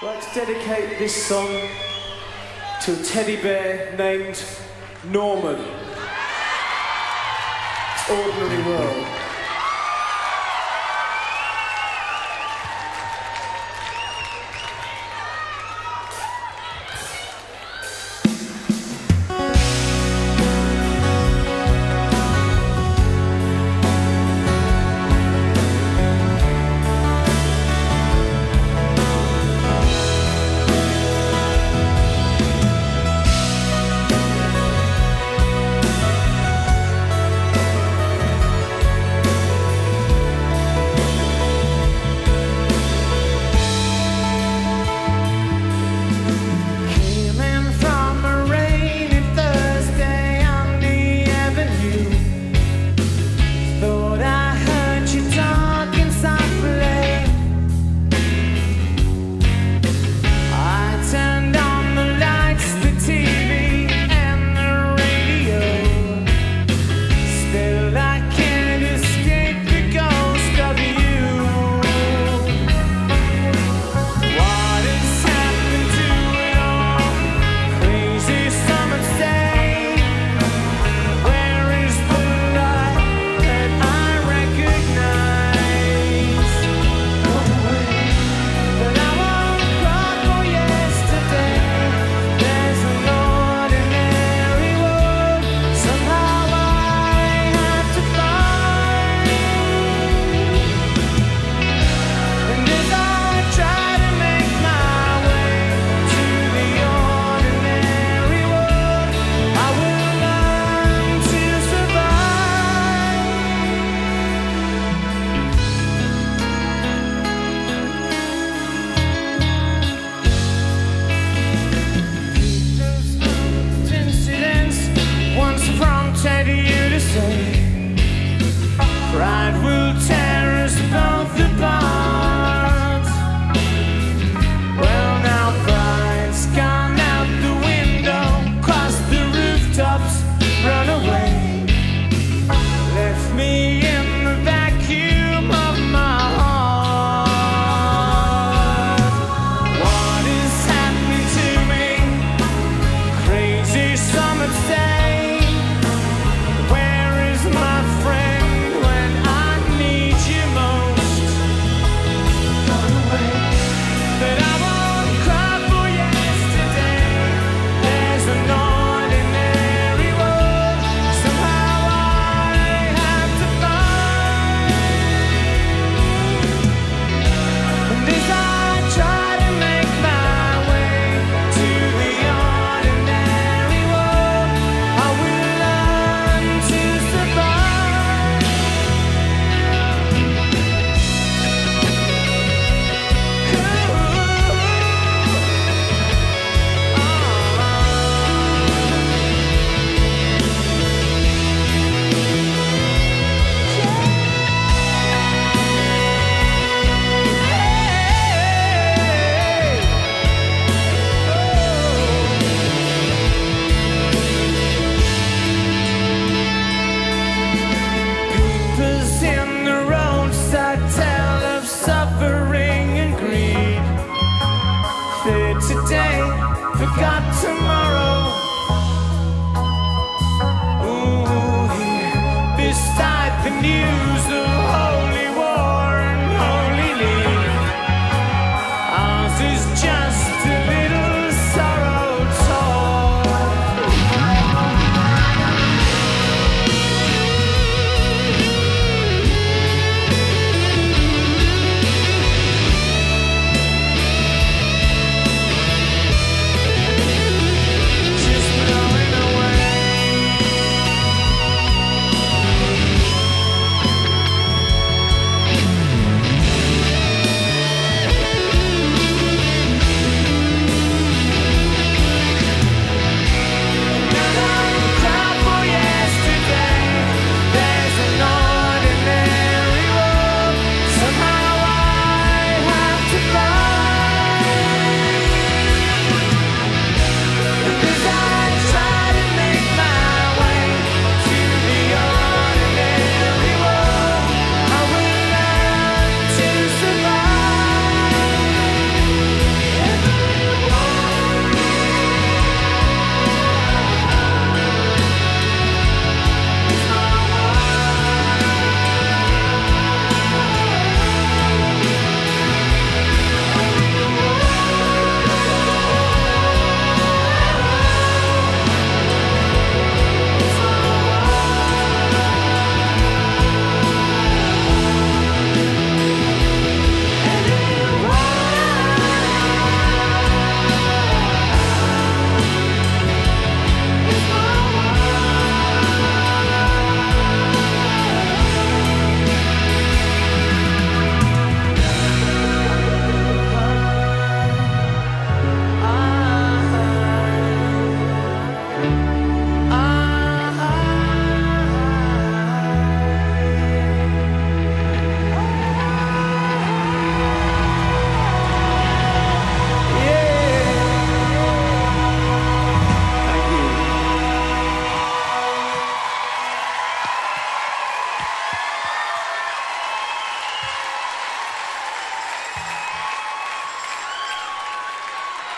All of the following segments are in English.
To dedicate this song to a teddy bear named Norman. It's Ordinary World.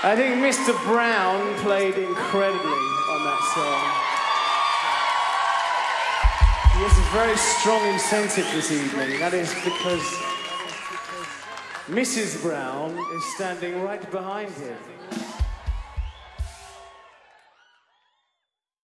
I think Mr. Brown played incredibly on that song. He has a very strong incentive this evening. That is because Mrs. Brown is standing right behind him.